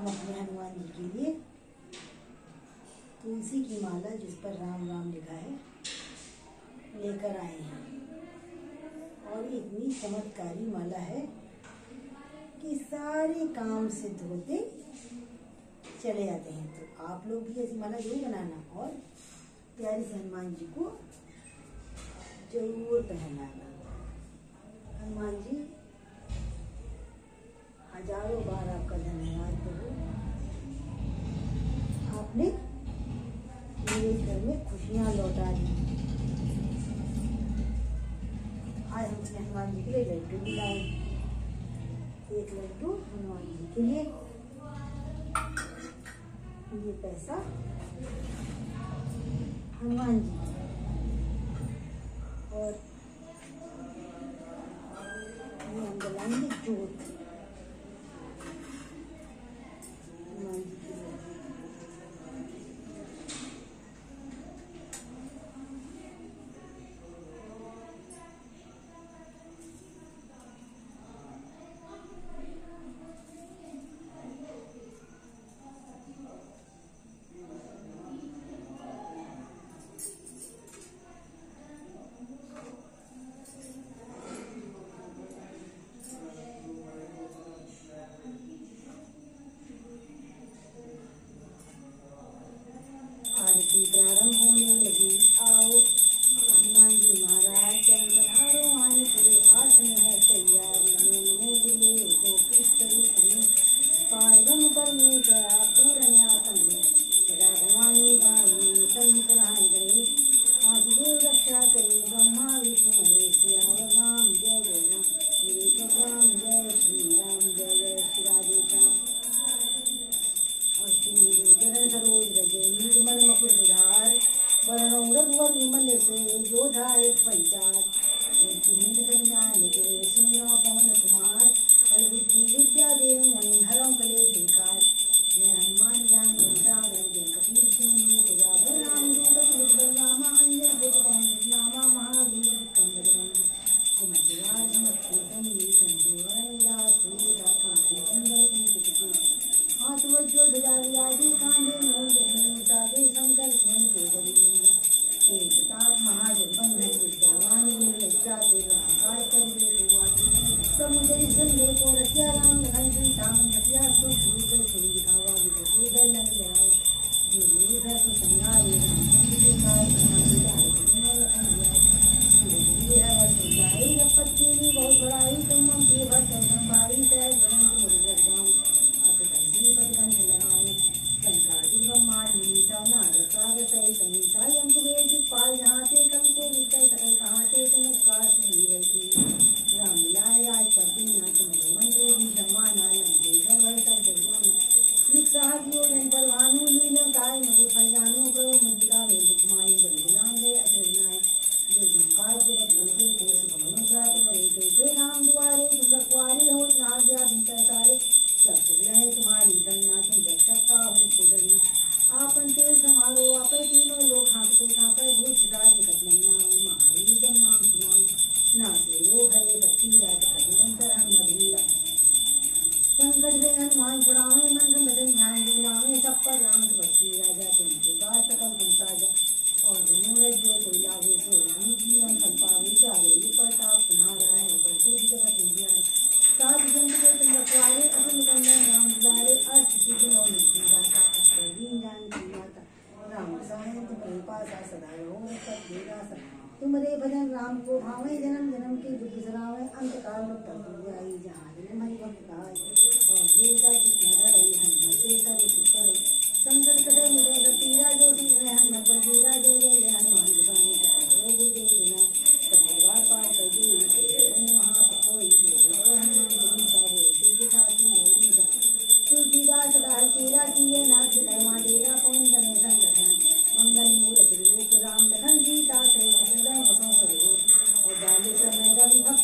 हम अपने हनुमान जी के लिए। तुलसी की माला जिस पर राम राम लिखा है, लेकर आए हैं। और इतनी चमत्कारी माला है कि सारे काम सिद्ध होते चले जाते हैं। तो आप लोग भी ऐसी माला ज़रूर बनाना और प्यारे से हनुमान जी को ज़रूर पहनाना। हनुमान जी, हज़ारों बार आपका धन अपने मेरे घर में खुशियाँ लौटा दी आज हमने हनुमान जी के लिए लड्डू भी लाए एक लड्डू हनुमान जी के लिए। ये पैसा हनुमान जी सहजो जन परवानु लीन जात मरे द्वारे दुर्गवारी हो नाग्या भिंत सारे। सब तुम्हारी गणना तुम रक्षक का हो कुदरना आपन तेज समारो आप तीनों लोग हाँकते कांपे, भूत राज निकट नहीं नाम सुनाओ। ना से रोग हरे, भक्ति राजा शंकर से हनुमान छुड़ावे मन मदन ध्यान दिलावे सब पर राम भक्ति राजा तुम जुगा सकल तुम साजा और मूर्त जो कोई लागे सो राम जीवन फल पावे चाहे ये प्रताप तुम्हारा है बरसों की जगह तुम सात जन्म के तुम रखवारे अब निकलना नाम बुलारे अर्थ सिद्धि और तुमरे भजन राम को भावे, जन्म जन्म की दुख सरावे, अंत काल में तब जाई जहाँ जन्म हरि भक्त गावे और ये सब घर रही हम भक्ते सर सुख रही संकट कटे मुझे रतीरा जो सिंह है, हम भक्त जीरा जो जो ये हनुमान भगवान जो जो जो बिना सब बार पार कर जो अन्य महा कोई जो हनुमान जी का हो। तुझे साथी होली का तुलसी का सदा चेरा किए नाथ धर्मा डेरा कौन सने संगठन मंगल मूर्त रूप राम लखन सीता से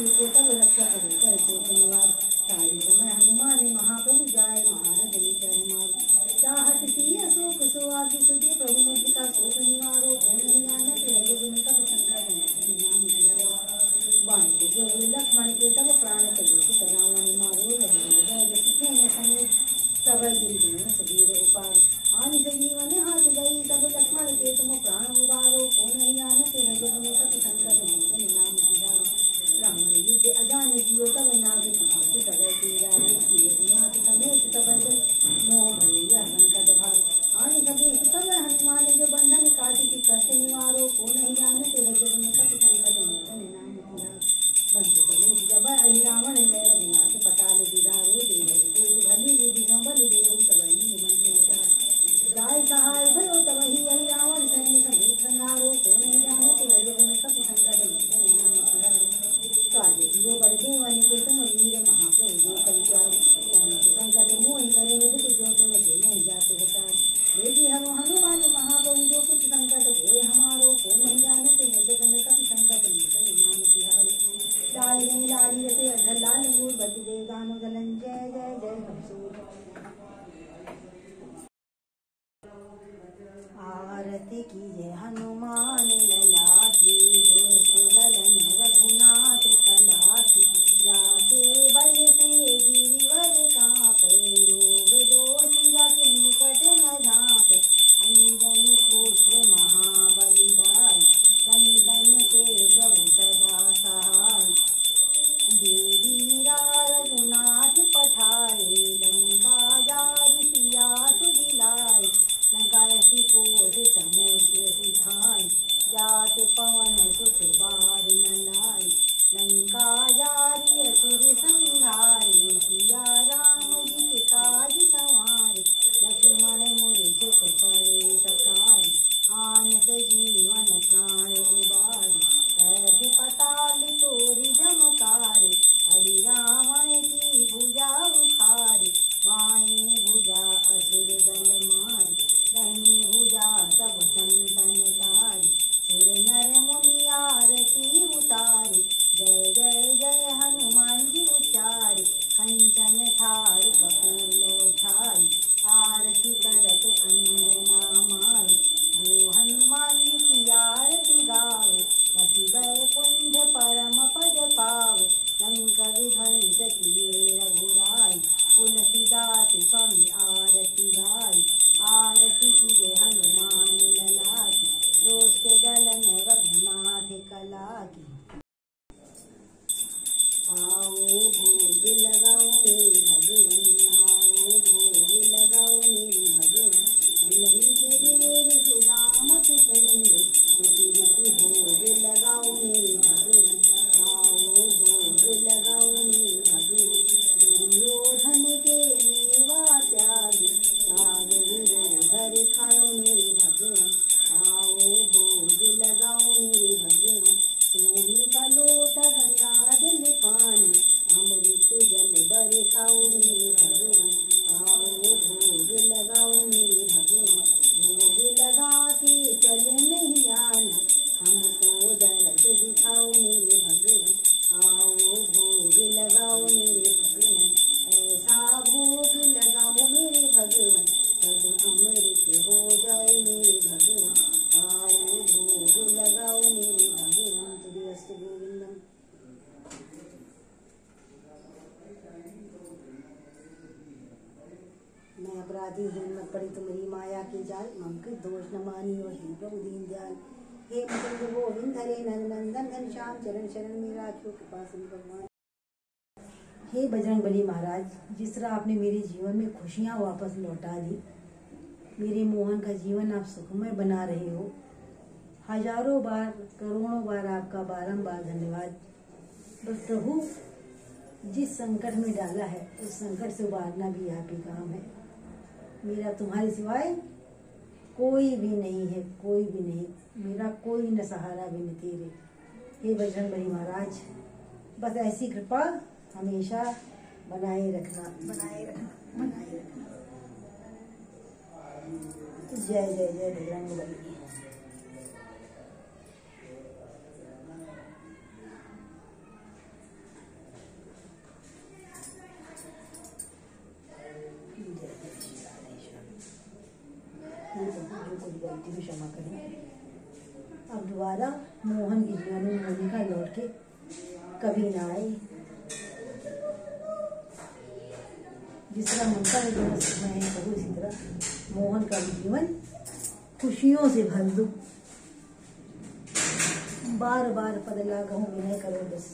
दास गई सी को तब रक्षा करो कर शोक निवार सारी समय हनुमान महाप्रभु जाय महाराज चरण मार चाहत सी अशोक सो आदि सुधे प्रभु मुझ का शोक निवारो जानते है जब उनका नाम बाँध जो लक्ष्मण के तब प्राण चले रावण मारो लगे संग तब गिर सबीर उपार आनि संजीवन हाथ गई, तब लक्ष्मण के तुम प्राण उबारो को नहीं जानत है जब में कप जियो तब नाग भाग तब तेरा नाथ समेत तब मोह भैया संकट भाग आनि खगेश तब हनुमान जो बंधन काटी कैसे निवारो को नहीं आने तेरे जब में कप संकट मोचन नाम बंधु समेत जब अहि आरती की जय हनुमान लला की दोस्त गलन रघुनाथ कला की जाके बल से जय जय जय हनुमान जी उच्चारी कंचन थार, कपूलो छाई आरती करत अंजना माई जो हनुमान जी की आरती गावे बसी गए कुंज परम पद पावे। लंक विध्वंस किए रघुराई, तुलसीदास स्वामी आरती गाई। आरती की जय हनुमान लला की दोस्त दलन रघुनाथ कला की Thank you. मैं अपराधी हूँ, न पड़ी तुम्हारी माया की जाल ममकृत दोष न मानी हो प्रभु दीन दयाल। हे मुकुंद गोविंद हरे नर नंदन घनश्याम चरण शरण मेरा राखियो कृपा सुन भगवान। हे बजरंग बली महाराज, जिस तरह आपने मेरे जीवन में खुशियाँ वापस लौटा दी, मेरे मोहन का जीवन आप सुखमय बना रहे हो। हज़ारों बार, करोड़ों बार आपका बारंबार धन्यवाद। बस प्रभु, जिस संकट में डाला है, उस संकट से उबारना भी आप ही काम है। मेरा तुम्हारे सिवाय कोई भी नहीं है कोई भी नहीं। मेरा कोई न सहारा भी नहीं तेरे। हे बजरंग बली महाराज बस ऐसी कृपा हमेशा बनाए रखना। बनाए रखना बनाए रखना। जय जय जय बजरंग बली। अब दोबारा मोहन की जीवन में मोनिका लौट के कभी ना आए। जिस तरह ममता ने जीवन सीखा है कभी इसी तरह मोहन का भी जीवन खुशियों से भर दो। बार बार पदला कहूँ विनय करो बस।